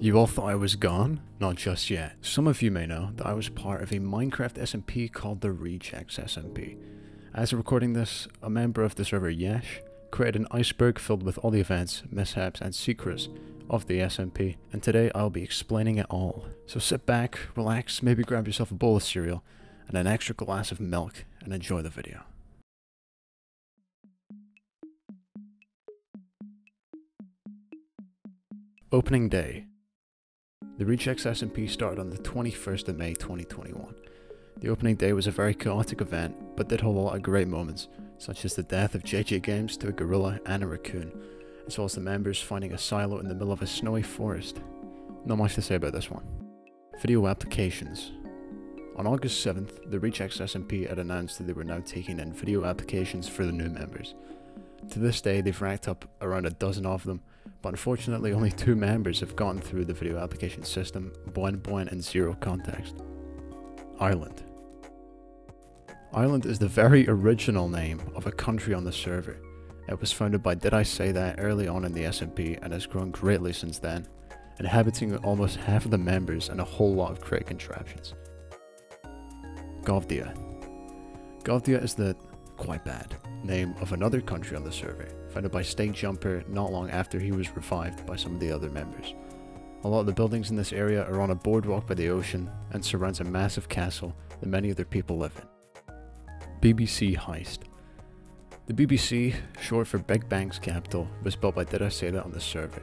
You all thought I was gone? Not just yet. Some of you may know that I was part of a Minecraft SMP called the Rejects SMP. As of recording this, a member of the server Yesh created an iceberg filled with all the events, mishaps, and secrets of the SMP, and today I'll be explaining it all. So sit back, relax, maybe grab yourself a bowl of cereal, and an extra glass of milk, and enjoy the video. Opening Day The Rejects SMP started on the 21st of May 2021. The opening day was a very chaotic event, but did hold a lot of great moments, such as the death of JJ Games to a gorilla and a raccoon, as well as the members finding a silo in the middle of a snowy forest. Not much to say about this one. Video applications. On August 7th, the Rejects SMP had announced that they were now taking in video applications for the new members. To this day, they've racked up around a dozen of them, but unfortunately only two members have gotten through the video application system, Buen Buen and Zero Context. Ireland. Ireland is the very original name of a country on the server. It was founded by Did I Say That early on in the SMP and has grown greatly since then, inhabiting almost half of the members and a whole lot of crate contraptions. Govdia. Govdia is the, quite bad, name of another country on the survey, founded by Steak Jumper not long after he was revived by some of the other members. A lot of the buildings in this area are on a boardwalk by the ocean and surrounds a massive castle that many of their people live in. BBC Heist The BBC, short for Big Bang's capital, was built by Did I Say That on the survey.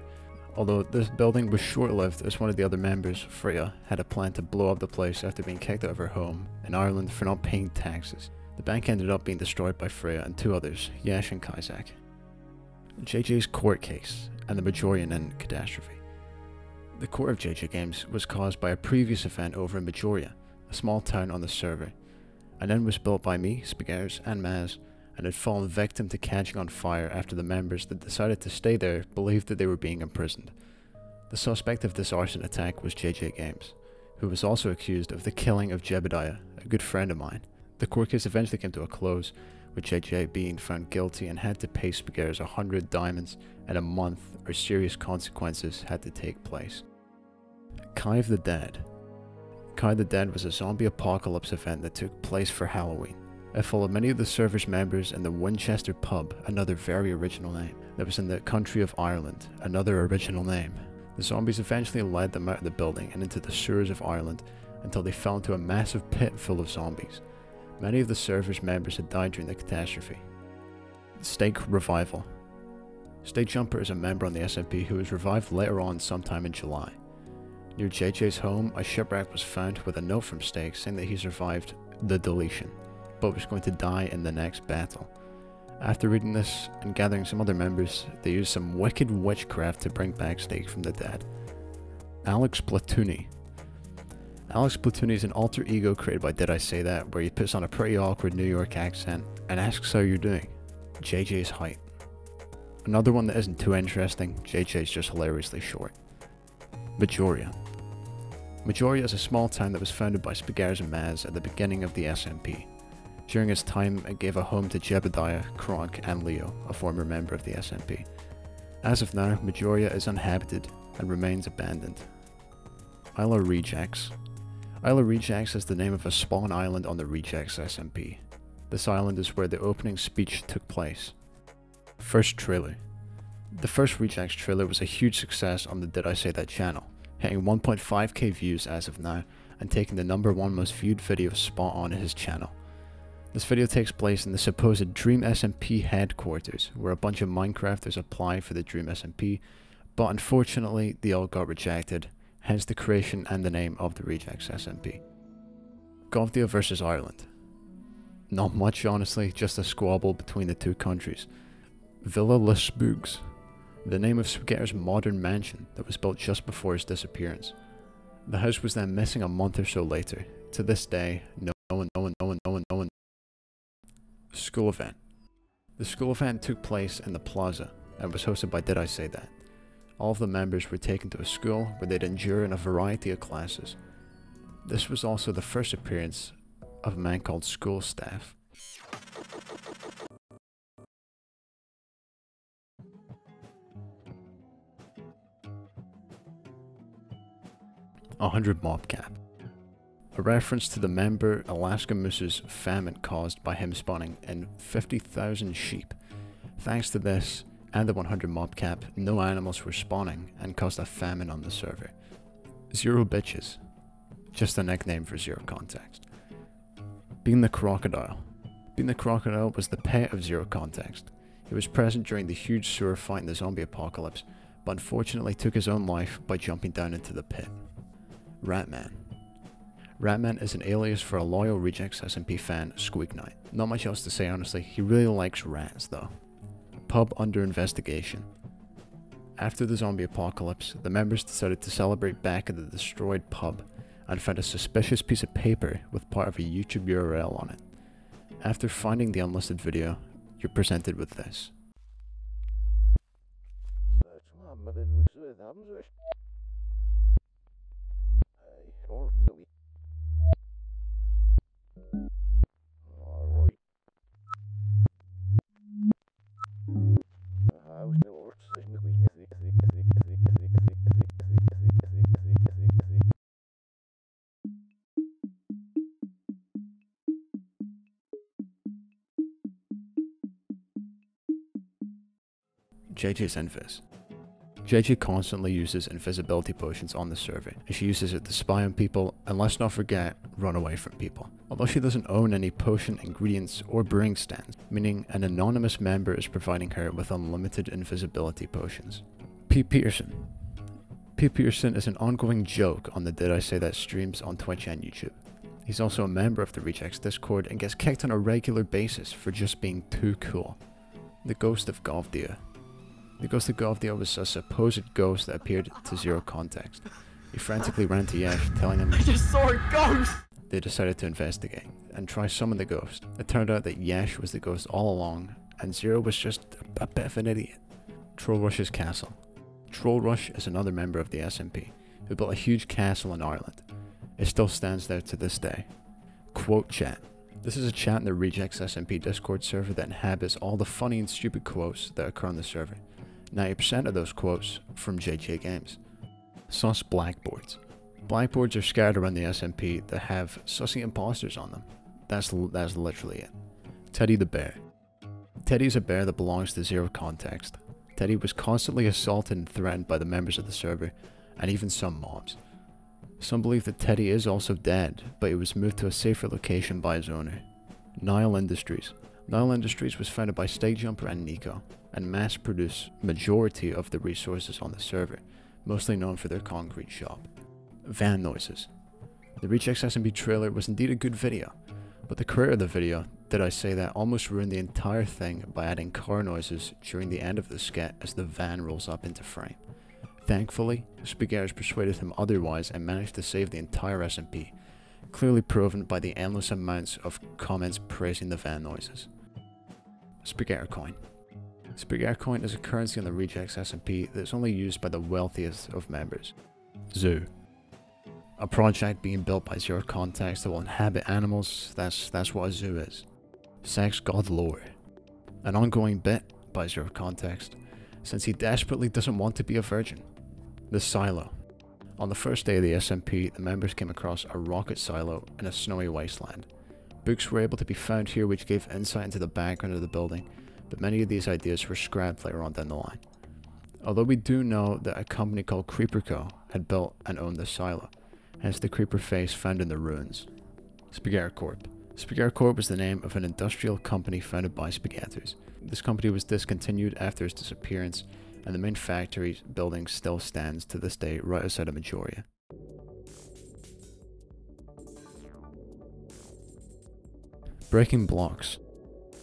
Although this building was short-lived as one of the other members, Freya, had a plan to blow up the place after being kicked out of her home in Ireland for not paying taxes. The bank ended up being destroyed by Freya and two others, Yash and Kaisak. JJ's court case and the Majorian Inn catastrophe. The core of JJ Games was caused by a previous event over in Majoria, a small town on the server. An inn was built by me, Spagheters, and Maz, and had fallen victim to catching on fire after the members that decided to stay there believed that they were being imprisoned. The suspect of this arson attack was JJ Games, who was also accused of the killing of Jebediah, a good friend of mine. The court case eventually came to a close, with JJ being found guilty and had to pay a hundred diamonds and a month or serious consequences had to take place. Kai of the Dead Kai of the Dead was a zombie apocalypse event that took place for Halloween. It followed many of the server's members in the Winchester pub, another very original name, that was in the country of Ireland, another original name. The zombies eventually led them out of the building and into the sewers of Ireland until they fell into a massive pit full of zombies. Many of the service members had died during the catastrophe. Steak Revival Steak Jumper is a member on the SMP who was revived later on sometime in July. Near JJ's home, a shipwreck was found with a note from Steak saying that he survived the deletion, but was going to die in the next battle. After reading this and gathering some other members, they used some wicked witchcraft to bring back Steak from the dead. Alex Platooni Alex Platoon is an alter ego created by Did I Say That, where he puts on a pretty awkward New York accent and asks how you're doing. JJ's height. Another one that isn't too interesting, JJ's just hilariously short. Majoria. Majoria is a small town that was founded by Spagheters and Maz at the beginning of the SMP. During its time, it gave a home to Jebediah, Kronk, and Leo, a former member of the SMP. As of now, Majoria is uninhabited and remains abandoned. Isla Rejects. Isla Rejects is the name of a spawn island on the Rejects SMP. This island is where the opening speech took place. First trailer. The first Rejects trailer was a huge success on the Did I Say That channel, hitting 1.5k views as of now and taking the number one most viewed video spot on his channel. This video takes place in the supposed Dream SMP headquarters, where a bunch of Minecrafters apply for the Dream SMP, but unfortunately they all got rejected, hence the creation and the name of the Rejects SMP. Govdia versus Ireland. Not much honestly, just a squabble between the two countries. Villa Les Spooks, the name of Spaghetti's modern mansion that was built just before his disappearance. The house was then missing a month or so later. To this day, no one, no one, no one, no one, no one. School event. The school event took place in the plaza and was hosted by Did I Say That. All of the members were taken to a school where they'd endure in a variety of classes. This was also the first appearance of a man called School Staff. A 100 mob cap. A reference to the member Alaska Moose's famine caused by him spawning in 50,000 sheep. Thanks to this and the 100 mob cap, no animals were spawning and caused a famine on the server. Zero bitches. Just a nickname for zero context. Being the Crocodile. Being the Crocodile was the pet of Zero Context. He was present during the huge sewer fight in the zombie apocalypse, but unfortunately took his own life by jumping down into the pit. Ratman. Ratman is an alias for a loyal Rejects SMP fan, Squeak Knight. Not much else to say honestly, he really likes rats though. Pub under investigation. After the zombie apocalypse, the members decided to celebrate back at the destroyed pub and found a suspicious piece of paper with part of a YouTube URL on it. After finding the unlisted video, you're presented with this. JJ's Invis. JJ constantly uses invisibility potions on the server, and she uses it to spy on people, and let's not forget, run away from people. Although she doesn't own any potion ingredients or brewing stands, meaning an anonymous member is providing her with unlimited invisibility potions. P. Peterson. P. Peterson is an ongoing joke on the Did I Say That streams on Twitch and YouTube. He's also a member of the Rejects Discord and gets kicked on a regular basis for just being too cool. The Ghost of Govdia. The ghost of Govdia was a supposed ghost that appeared to zero context. He frantically ran to Yash, telling him I just saw a ghost! they decided to investigate and try summon the ghost. It turned out that Yash was the ghost all along, and Zero was just a, a bit of an idiot. Troll Rush's castle. Troll Rush is another member of the SMP, who built a huge castle in Ireland. It still stands there to this day. Quote chat. This is a chat in the Rejects SMP Discord server that inhabits all the funny and stupid quotes that occur on the server. 90% of those quotes from JJ Games. Sus blackboards. Blackboards are scattered around the SMP that have sussy imposters on them. That's, that's literally it. Teddy the Bear. Teddy is a bear that belongs to Zero Context. Teddy was constantly assaulted and threatened by the members of the server, and even some mobs. Some believe that Teddy is also dead, but he was moved to a safer location by his owner. Nile Industries. Nile Industries was founded by Steakjumper and Nico, and mass produce majority of the resources on the server, mostly known for their concrete shop. Van noises. The Rejects SMP trailer was indeed a good video, but the creator of the video, did I say that, almost ruined the entire thing by adding car noises during the end of the skit as the van rolls up into frame. Thankfully, Spaghetti persuaded him otherwise and managed to save the entire SMP, clearly proven by the endless amounts of comments praising the van noises. Spaghetti coin. Spaghetti coin is a currency on the Rejects SMP that's only used by the wealthiest of members. Zoo. A project being built by Zero Context that will inhabit animals, that's, that's what a zoo is. Sex God Lore. An ongoing bit by Zero Context, since he desperately doesn't want to be a virgin. The Silo. On the first day of the SMP, the members came across a rocket silo in a snowy wasteland. Books were able to be found here which gave insight into the background of the building, but many of these ideas were scrapped later on down the line. Although we do know that a company called Creeper Co. had built and owned the silo, hence the creeper face found in the ruins. Spaghetti Corp. Spaghetti Corp was the name of an industrial company founded by Spaghettis. This company was discontinued after its disappearance, and the main factory building still stands to this day right outside of Majoria. Breaking Blocks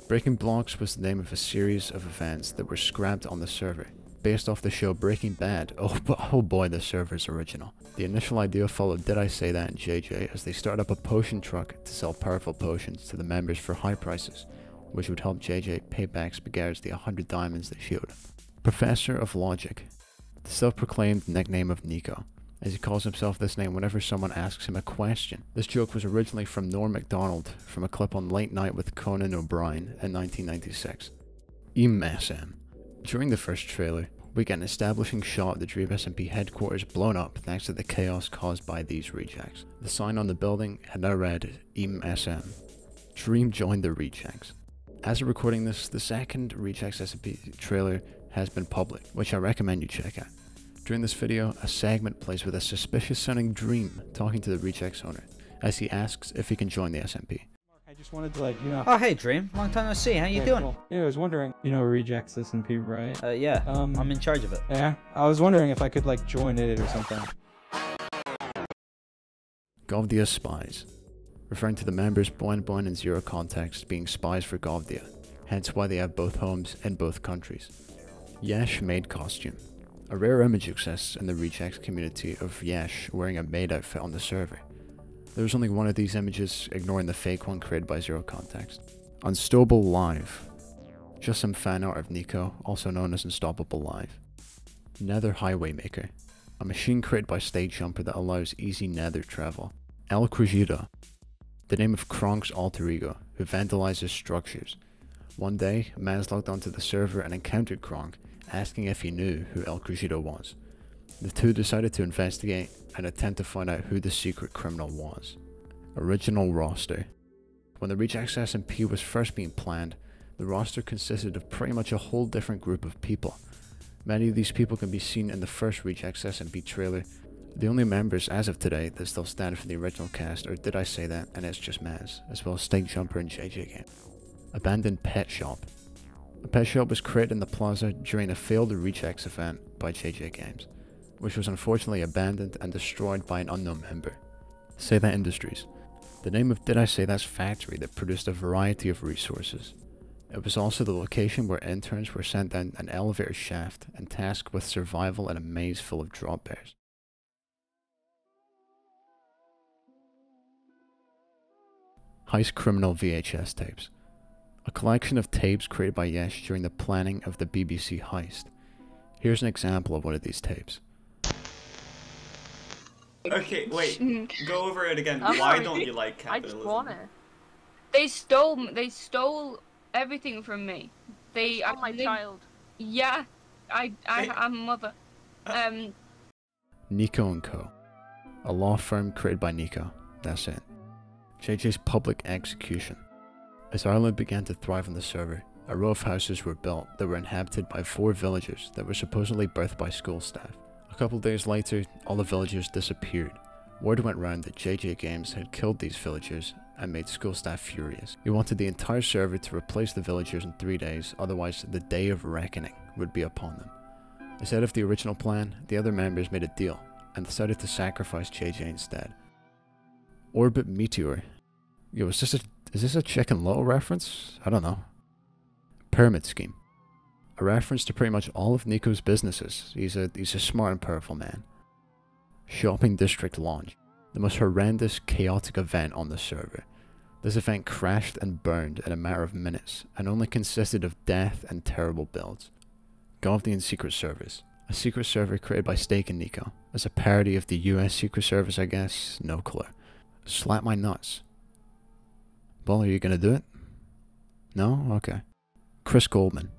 Breaking Blocks was the name of a series of events that were scrapped on the server, based off the show Breaking Bad. Oh, oh boy, the server's original. The initial idea followed Did I Say That in JJ as they started up a potion truck to sell powerful potions to the members for high prices, which would help JJ pay back Spaghetti the 100 diamonds they owed him. Professor of Logic, the self-proclaimed nickname of Nico, as he calls himself this name whenever someone asks him a question. This joke was originally from Norm Macdonald from a clip on Late Night with Conan O'Brien in 1996. EMSM. During the first trailer, we get an establishing shot of the Dream SMP headquarters blown up thanks to the chaos caused by these rejects. The sign on the building had now read Im SM. Dream joined the rejects. As of recording this, the second Rejects SMP trailer has been public, which I recommend you check out. During this video, a segment plays with a suspicious sounding Dream talking to the Rejects owner, as he asks if he can join the SMP. I just wanted to let you know. Oh, hey, Dream. Long time no see. How you Yeah, doing? cool. Yeah, I was wondering, you know, rejects SMP, right? Uh, yeah. Um, I'm in charge of it. Yeah, I was wondering if I could like join it or something. Govdia spies, referring to the members Boin Boin and Zero Context being spies for Govdia, hence why they have both homes in both countries. Yesh Maid Costume. A rare image exists in the rejects community of Yesh wearing a maid outfit on the server. There was only one of these images, ignoring the fake one created by Zero Context. Unstoppable Live. Just some fan art of Nico, also known as Unstoppable Live. Nether Highway Maker. A machine created by Steak Jumper that allows easy nether travel. El Crujida. The name of Kronk's alter ego, who vandalizes structures. One day, Maz logged onto the server and encountered Kronk, asking if he knew who El Crujida was. The two decided to investigate and attempt to find out who the secret criminal was. Original roster. When the Rejects SMP was first being planned, the roster consisted of pretty much a whole different group of people. Many of these people can be seen in the first Rejects SMP trailer. The only members as of today that still stand for the original cast are Did I Say That and It's Just Maz, as well as Steak Jumper and JJ Game. Abandoned Pet Shop. A pet shop was created in the plaza during a failed Rejects event by JJ Games, which was unfortunately abandoned and destroyed by an unknown member. Say That Industries. The name of Did I Say That's factory that produced a variety of resources. It was also the location where interns were sent down an elevator shaft and tasked with survival in a maze full of drop bears. Heist Criminal VHS tapes. A collection of tapes created by Yesh during the planning of the BBC heist. Here's an example of one of these tapes. Okay, wait. Go over it again. I'm Why sorry. don't you like capitalism? I capitalism? just want it. They stole. They stole everything from me. They. Oh I my lived- child. Yeah, I. I. Hey. I'm a mother. Uh. Um. Nico and Co. A law firm created by Nico. That's it. JJ's public execution. As Ireland began to thrive on the server, a row of houses were built that were inhabited by four villagers that were supposedly birthed by school staff. A couple days later, all the villagers disappeared. Word went round that JJ Games had killed these villagers and made school staff furious. He wanted the entire server to replace the villagers in three days, otherwise the day of reckoning would be upon them. Instead of the original plan, the other members made a deal and decided to sacrifice JJ instead. Orbit Meteor. It was just a is this a Chicken Little reference? I don't know. Pyramid scheme. A reference to pretty much all of Nico's businesses. He's a he's a smart and powerful man. Shopping District launch. The most horrendous, chaotic event on the server. This event crashed and burned in a matter of minutes, and only consisted of death and terrible builds. Govdian Secret Service. A secret server created by Steak and Nico. As a parody of the US Secret Service, I guess. No clue. Slap my nuts. Well, are you gonna do it? No? Okay. Chris Goldman.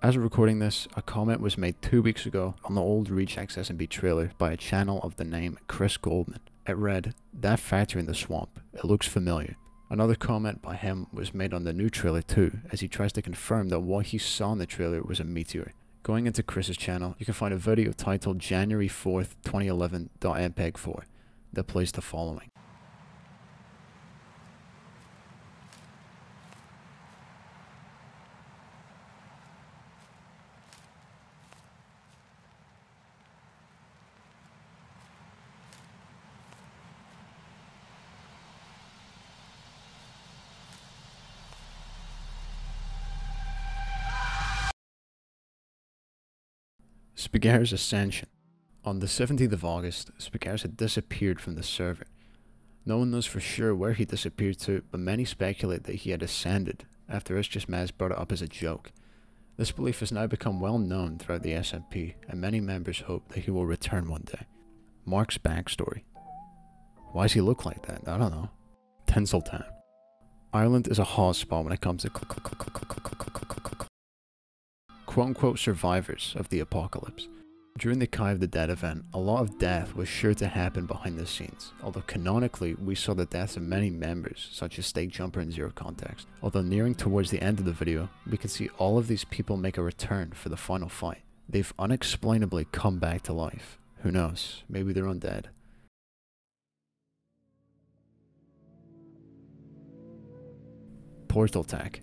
As of recording this, a comment was made two weeks ago on the old Rejects SMP trailer by a channel of the name Chris Goldman. It read, That factory in the swamp, it looks familiar. Another comment by him was made on the new trailer too, as he tries to confirm that what he saw in the trailer was a meteor. Going into Chris's channel, you can find a video titled January 4th, 2011.mpeg4 that plays the following. Spaghetta's Ascension. On the 17th of August, Spaghetti had disappeared from the server. No one knows for sure where he disappeared to, but many speculate that he had ascended after Maz brought it up as a joke. This belief has now become well known throughout the SMP, and many members hope that he will return one day. Mark's backstory. Why does he look like that? I don't know. Tinseltown. Ireland is a hotspot when it comes to quote unquote survivors of the apocalypse. During the Kai of the Dead event, a lot of death was sure to happen behind the scenes, although canonically we saw the deaths of many members, such as Steak Jumper and Zero Context. Although nearing towards the end of the video, we can see all of these people make a return for the final fight. They've unexplainably come back to life. Who knows, maybe they're undead. Portal Tech.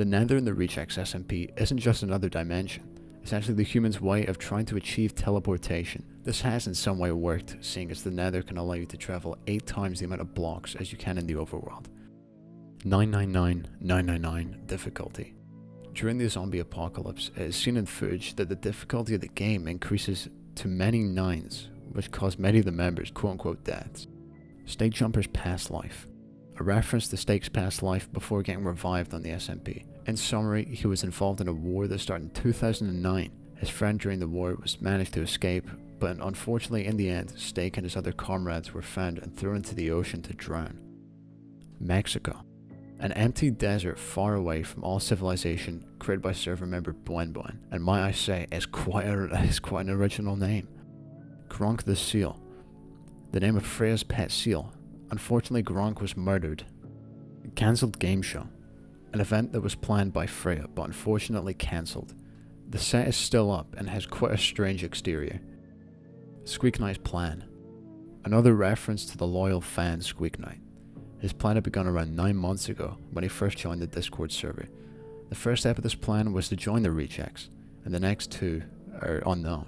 The Nether in the Rejects SMP isn't just another dimension, it's actually the human's way of trying to achieve teleportation. This has in some way worked, seeing as the Nether can allow you to travel 8 times the amount of blocks as you can in the overworld. 999999 difficulty. During the zombie apocalypse, it is seen in footage that the difficulty of the game increases to many nines, which cause many of the members quote unquote deaths. Steak Jumper's past life a reference to Steak's past life before getting revived on the SMP. In summary, he was involved in a war that started in 2009. His friend during the war was managed to escape, but unfortunately in the end, Steak and his other comrades were found and thrown into the ocean to drown. Mexico. An empty desert far away from all civilization created by server member Buen Buen, and might I say, is quite, a, is quite an original name. Gronk the Seal. The name of Freya's pet seal, Unfortunately, Gronk was murdered. Cancelled game show. An event that was planned by Freya, but unfortunately cancelled. The set is still up and has quite a strange exterior. Squeak Knight's plan. Another reference to the loyal fan Squeak Knight. His plan had begun around 9 months ago when he first joined the Discord server. The first step of this plan was to join the Rejects, and the next two are unknown.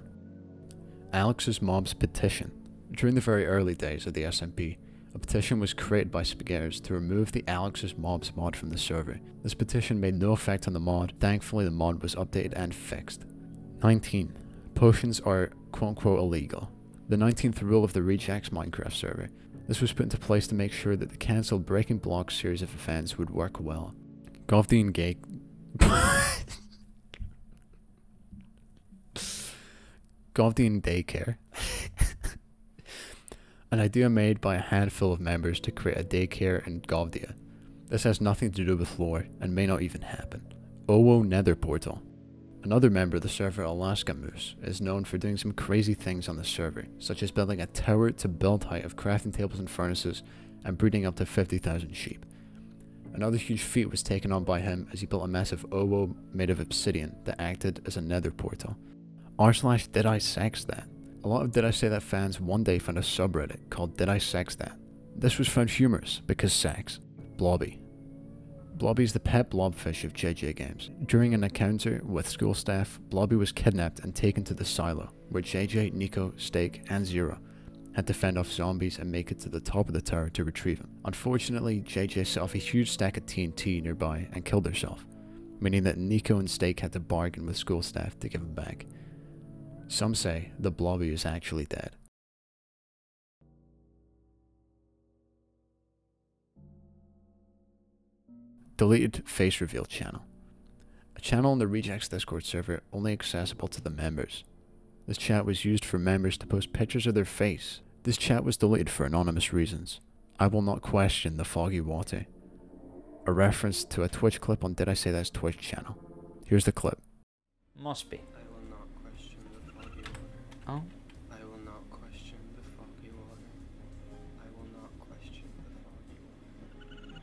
Alex's mob's petition. During the very early days of the SMP, a petition was created by Spaghetti to remove the Alex's Mobs mod from the server. This petition made no effect on the mod, thankfully the mod was updated and fixed. 19. Potions are quote unquote illegal. The 19th rule of the Rejects Minecraft server. This was put into place to make sure that the cancelled Breaking Blocks series of events would work well. Govdine Gate. Govdine Daycare an idea made by a handful of members to create a daycare in Govdia. This has nothing to do with lore and may not even happen. Owo Nether Portal. Another member of the server Alaska Moose is known for doing some crazy things on the server, such as building a tower to build height of crafting tables and furnaces and breeding up to 50,000 sheep. Another huge feat was taken on by him as he built a massive Owo made of obsidian that acted as a nether portal. R slash did I sex that? A lot of Did I Say That fans one day found a subreddit called Did I Sex That? This was found humorous because sex. Blobby. Blobby is the pet blobfish of JJ Games. During an encounter with school staff, Blobby was kidnapped and taken to the silo, where JJ, Nico, Steak, and Zero had to fend off zombies and make it to the top of the tower to retrieve him. Unfortunately, JJ set off a huge stack of TNT nearby and killed herself, meaning that Nico and Steak had to bargain with school staff to give him back. Some say the blobby is actually dead. Deleted face reveal channel. A channel on the Rejects Discord server only accessible to the members. This chat was used for members to post pictures of their face. This chat was deleted for anonymous reasons. I will not question the foggy water. A reference to a Twitch clip on Did I Say That's Twitch channel. Here's the clip. Must be. Oh. I will not question the foggy water. I will not question the foggy water.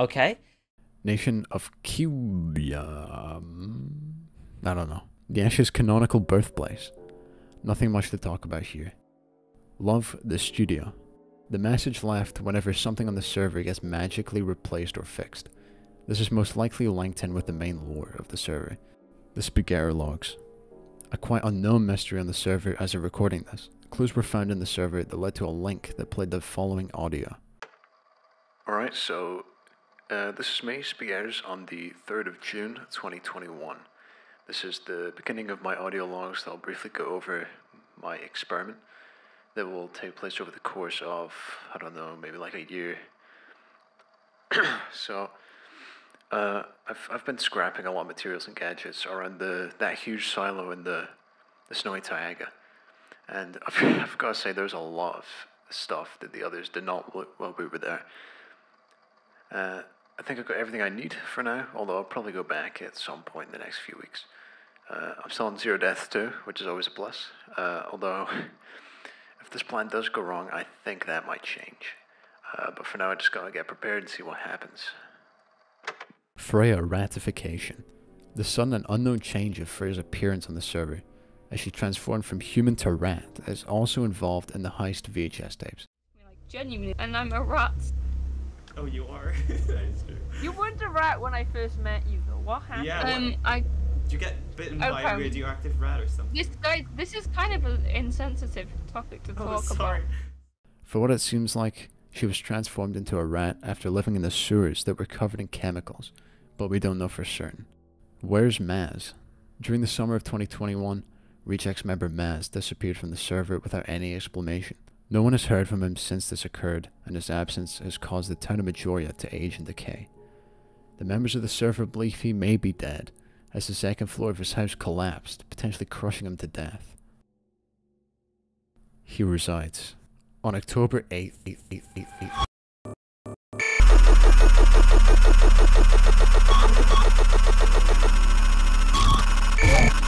Okay. Nation of Kiwia. I don't know. The Ash's canonical birthplace. Nothing much to talk about here. Love the studio. The message left whenever something on the server gets magically replaced or fixed. This is most likely linked in with the main lore of the server. The Spaghetti logs. A quite unknown mystery on the server as of recording this. Clues were found in the server that led to a link that played the following audio. Alright, so uh, this is me, Spaghetti, on the 3rd of June 2021. This is the beginning of my audio logs that I'll briefly go over my experiment that will take place over the course of, I don't know, maybe like a year. so, uh, I've I've been scrapping a lot of materials and gadgets around the that huge silo in the the snowy taiga, and I've, I've got to say there's a lot of stuff that the others did not look while we were there. Uh, I think I've got everything I need for now, although I'll probably go back at some point in the next few weeks. Uh, I'm still on zero deaths too, which is always a plus. Uh, although, if this plan does go wrong, I think that might change. Uh, but for now, I just gotta get prepared and see what happens. Freya ratification. The sudden and unknown change of Freya's appearance on the server, as she transformed from human to rat, is also involved in the heist VHS tapes. Like genuinely, and I'm a rat. Oh, you are. that is true. You weren't a rat when I first met you, though. What happened? Yeah. Um, what? I Did you get bitten by a radioactive rat or something? this guy this is kind of an insensitive topic to Oh, talk about. For what it seems like, she was transformed into a rat after living in the sewers that were covered in chemicals, but we don't know for certain. Where's Maz? During the summer of 2021, Rejects member Maz disappeared from the server without any explanation. No one has heard from him since this occurred, and his absence has caused the town of Majoria to age and decay. The members of the server believe he may be dead, as the second floor of his house collapsed, potentially crushing him to death. He resides on October 8th, yeah.